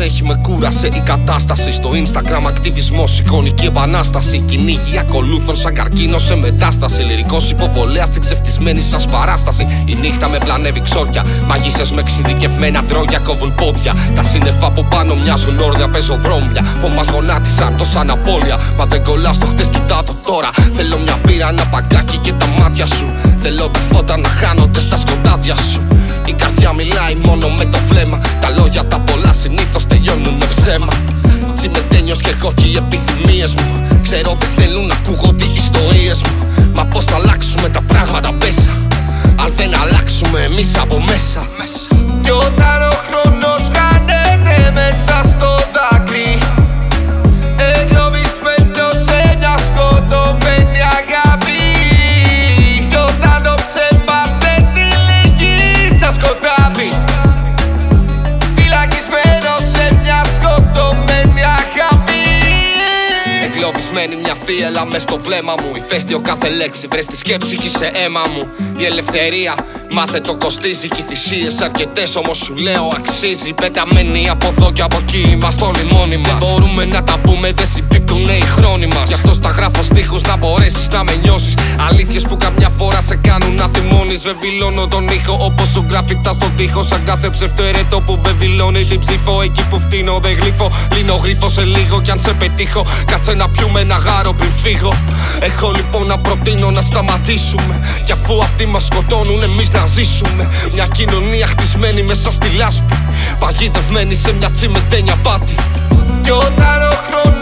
έχει με κούρασε η κατάσταση. Στο Instagram ακτιβισμό, εικονική επανάσταση. Κυνήγι ακολούθων σαν καρκίνο σε μετάσταση. Λυρικός υποβολέας στην ξεφτισμένη σας παράσταση. Η νύχτα με πλανεύει ξόρια. Μαγίσσε με εξειδικευμένα τρόγια κόβουν πόδια. Τα σύννεφα από πάνω μοιάζουν όρδια πεζοδρόμια. Που μας γονάτισαν τόσα αναπόλια. Μα δεν κολλάς στο χτες, κοιτά το τώρα. Θέλω μια πύρα, ένα παγκάκι και τα μάτια σου. Θέλω τα φώτα να χάνονται στα σκοτάδια σου. Η καρδιά μιλάει μόνο με το βλέμμα. Συνήθως τελειώνουν με ψέμα. Τσιμετένιο και έχω και οι επιθυμίες μου. Ξέρω δεν θέλουν να ακούγονται οι ιστορίες μου. Μα πώς θα αλλάξουμε τα πράγματα πέσα. Αν δεν αλλάξουμε εμείς από μέσα. Κι όταν Εγκλωβισμένη μια θύελα μες στο βλέμμα μου. Ηφαίστειο κάθε λέξη, βρες τη σκέψη και σε αίμα μου. Η ελευθερία, μάθε το κοστίζει. Και οι θυσίες αρκετές όμως σου λέω αξίζει. Πεταμένοι από εδώ και από εκεί είμαστε όλοι μόνοι μας. Δεν μπορούμε να τα πούμε, δεν συμπίπτουν οι χρόνοι μας. Γι' αυτό στα γράφω στίχου να μπορέσει να με νιώσεις. Αλήθειες που καμιά φορά σε κάνουν να θυμώνεις. Βεβηλώνω τον ήχο όπως σου γράφητα στον τοίχο. Σαν κάθε ψευτοερετό που βεβηλώνει την ψήφο. Εκεί που φτύνω δεν γλύφω. Λύνω γρίφο σε λίγο κι αν σε πετύχω. Κάτσε να πιούμε ένα γάρο πριν φύγω. Έχω λοιπόν να προτείνω να σταματήσουμε. Κι αφού αυτοί μας σκοτώνουν, εμείς να ζήσουμε. Μια κοινωνία χτισμένη μέσα στη λάσπη. Παγιδευμένη σε μια τσιμετένια πάτη. Κι όταν ο χρόνος